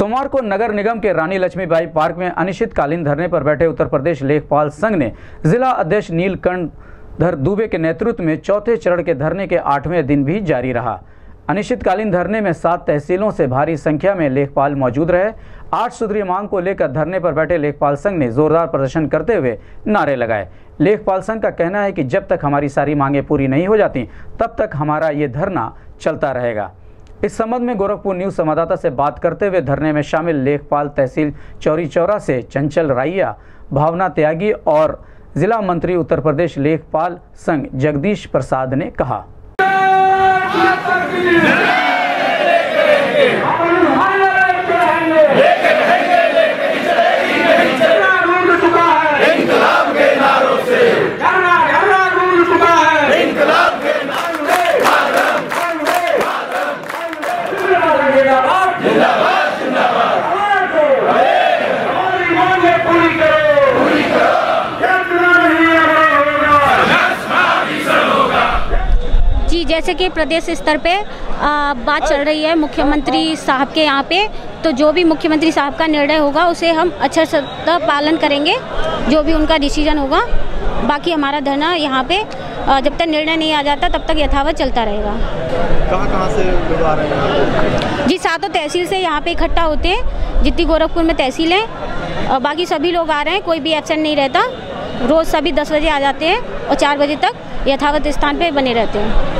सोमवार को नगर निगम के रानी लक्ष्मीबाई पार्क में अनिश्चितकालीन धरने पर बैठे उत्तर प्रदेश लेखपाल संघ ने जिला अध्यक्ष नीलकंठधर दुबे के नेतृत्व में चौथे चरण के धरने के आठवें दिन भी जारी रहा। अनिश्चितकालीन धरने में सात तहसीलों से भारी संख्या में लेखपाल मौजूद रहे। आठ सूत्रीय मांग को लेकर धरने पर बैठे लेखपाल संघ ने जोरदार प्रदर्शन करते हुए नारे लगाए। लेखपाल संघ का कहना है कि जब तक हमारी सारी मांगें पूरी नहीं हो जाती, तब तक हमारा ये धरना चलता रहेगा। इस संबंध में गोरखपुर न्यूज़ संवाददाता से बात करते हुए धरने में शामिल लेखपाल तहसील चौरी चौरा से चंचल राइया, भावना त्यागी और जिला मंत्री उत्तर प्रदेश लेखपाल संघ जगदीश प्रसाद ने कहा इंकलाब के नारों से झरना झरना गूंज चुका है इंकलाब के नारों से जिंदाबाद जिंदाबाद जिंदाबाद हमारी मांगे पूरी करो पूरी करो चुनाव नहीं होगा जी जैसे कि प्रदेश स्तर पे आ, बात चल रही है मुख्यमंत्री साहब के यहाँ पे तो जो भी मुख्यमंत्री साहब का निर्णय होगा उसे हम अच्छा से पालन करेंगे जो भी उनका डिसीज़न होगा। बाकी हमारा धरना यहाँ पे जब तक निर्णय नहीं आ जाता तब तक यथावत चलता रहेगा। कहाँ कहाँ से लोग आ रहे हैं जी सातों तहसील से यहाँ पे इकट्ठा होते हैं जितनी गोरखपुर में तहसील है बाकी सभी लोग आ रहे हैं कोई भी एबसेंट नहीं रहता। रोज़ सभी दस बजे आ जाते हैं और चार बजे तक यथावत स्थान पे बने रहते हैं।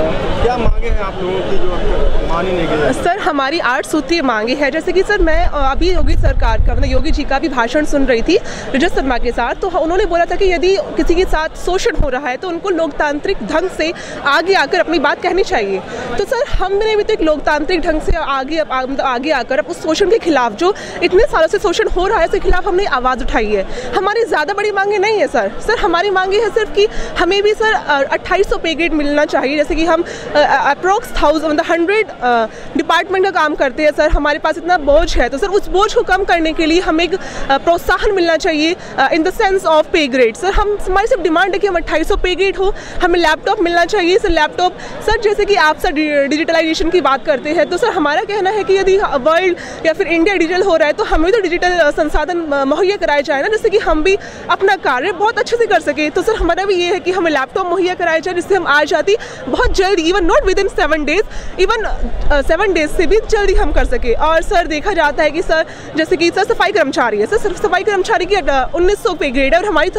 सर हमारी आठ सूत्रीय मांगे हैं। जैसे कि सर मैं अभी योगी सरकार का मतलब योगी जी का भी भाषण सुन रही थी रजत शर्मा के साथ। तो उन्होंने बोला था कि यदि किसी के साथ शोषण हो रहा है तो उनको लोकतांत्रिक ढंग से आगे आकर अपनी बात कहनी चाहिए। तो सर हमने भी तो एक लोकतांत्रिक ढंग से आगे आ, मतलब आगे आकर अब उस शोषण के खिलाफ जो इतने सालों से शोषण हो रहा है उसके खिलाफ हमने आवाज़ उठाई है। हमारी ज़्यादा बड़ी मांगे नहीं है सर। सर हमारी मांगे है सिर्फ़ कि हमें भी सर अट्ठाईस पे ग्रेड मिलना चाहिए। जैसे कि हम अप्रोक्स थाउज़ेंड मतलब हंड्रेड डिपार्टमेंट का काम करते हैं, सर। हमारे पास इतना बोझ है। तो सर, उस बोझ को कम करने के लिए हमें एक प्रोत्साहन मिलना चाहिए in the sense of pay grade sir, हम, हमारी सिर्फ़ डिमांड है कि हम अट्ठाईस पे ग्रेड हो। हमें लैपटॉप मिलना चाहिए। सर लैपटॉप सर, जैसे कि आप सर डिजिटलाइजेशन की बात करते हैं तो सर, हमारा कहना है कि यदि वर्ल्ड या फिर इंडिया डिजिटल हो रहा है तो हमें तो डिजिटल संसाधन मुहैया कराए जाए ना, जिससे कि हम भी अपना कार्य बहुत अच्छे से कर सकें। तो सर, हमारा भी ये है कि हमें लैपटॉप मुहैया कराया जाए, जिससे हम आज जाती, बहुत जल्द even not within seven days even seven days से भी जल्दी हम कर सके। और सर देखा जाता है कि सर जैसे कि सर सफ़ाई कर्मचारी है। सर सिर्फ़ सफ़ाई कर्मचारी की उन्नीस सौ पे ग्रेड है और हमारी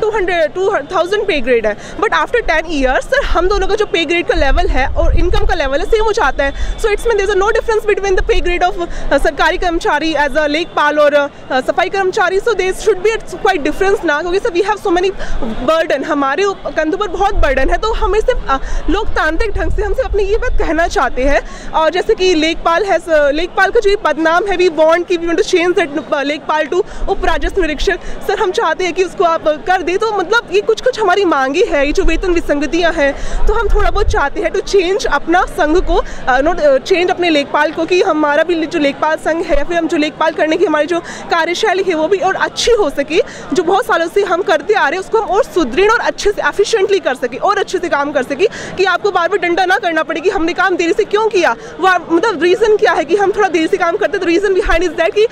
two hundred two thousand pay grade है। But after ten years sir हम दोनों का जो पे ग्रेड का लेवल है और इनकम का लेवल है सेम हो जाता है। So it's mean there no difference between the pay grade of सरकारी कर्मचारी एज अ लेखपाल और uh, सफ़ाई कर्मचारी। So there should be it's quite difference ना क्योंकि sir we have so many burden हमारे कंधों पर बहुत बर्डन है तो हमें सिर्फ़ लोकतांत्रिक ढंग से हम अपनी ये बात कहना चाहते हैं। और जैसे कि लेखपाल है लेखपाल का जो ये पदनाम है वी वांट कि वी टू चेंज दैट लेखपाल टू उप राजस्व निरीक्षक। सर, हम चाहते हैं कि उसको आप कर दे तो मतलब ये कुछ कुछ हमारी मांगे है, ये जो वेतन विसंगतियाँ हैं तो हम थोड़ा बहुत चाहते हैं टू तो चेंज अपना संघ को नोट चेंज अपने लेखपाल को कि हमारा भी जो लेखपाल संघ है, या फिर हम जो लेखपाल करने की हमारी जो कार्यशैली है, वो भी और अच्छी हो सके, जो बहुत सालों से हम करते आ रहे हैं, उसको हम और सुदृढ़ और अच्छे से एफिशिएंटली कर सके, और अच्छे से काम कर सके, कि आपको बार बार डंडा ना करना पड़े पड़ेगी। हमने काम देरी से क्यों किया? वो मतलब रीज़न क्या है कि हम थोड़ा देरी से काम करते तो रीज़न बिहाइंड इज़ दैट कि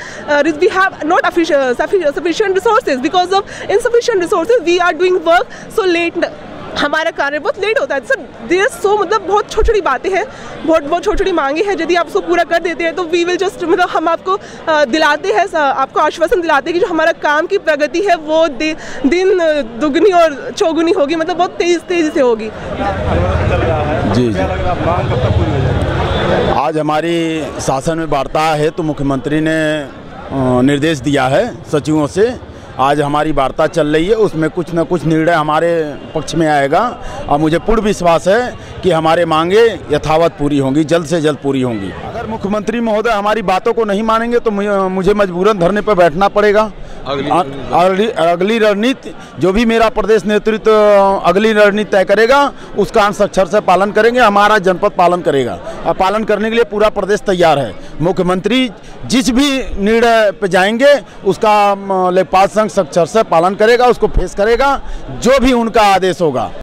we have not sufficient resources because of insufficient resources we are doing work so late हमारा कार्य बहुत लेट होता है। सर देर सो मतलब बहुत छोटी छोटी बातें हैं। बहुत बहुत छोटी छोटी मांगे हैं यदि आप उसको पूरा कर देते हैं तो वी विल जस्ट मतलब हम आपको दिलाते हैं आपको आश्वासन दिलाते हैं कि जो हमारा काम की प्रगति है वो दि, दिन दुगनी और चौगुनी होगी मतलब बहुत तेज तेज़ी से होगी। जी, जी। है हो आज हमारी शासन में वार्ता है तो मुख्यमंत्री ने निर्देश दिया है सचिवों से आज हमारी वार्ता चल रही है, उसमें कुछ न कुछ निर्णय हमारे पक्ष में आएगा और मुझे पूर्ण विश्वास है कि हमारे मांगे यथावत पूरी होंगी, जल्द से जल्द पूरी होंगी। अगर मुख्यमंत्री महोदय हमारी बातों को नहीं मानेंगे तो मुझे मजबूरन धरने पर बैठना पड़ेगा। अगली अगली रणनीति, जो भी मेरा प्रदेश नेतृत्व अगली रणनीति तय करेगा, उसका अंशाक्षर से पालन करेंगे, हमारा जनपद पालन करेगा। और पालन करने के लिए पूरा प्रदेश तैयार है। मुख्यमंत्री जिस भी निर्णय पे जाएँगे, उसका लेखपाल संघ सक्षर से पालन करेगा, उसको फेस करेगा, जो भी उनका आदेश होगा।